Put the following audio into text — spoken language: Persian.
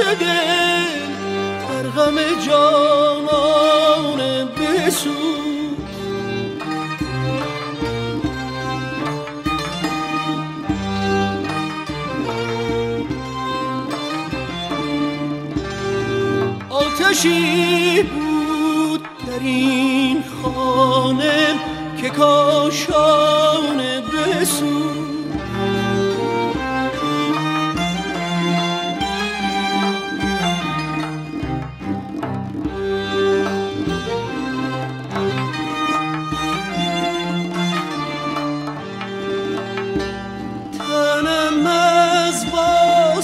دل در غم جانان بسو آتشی بود در این خانه که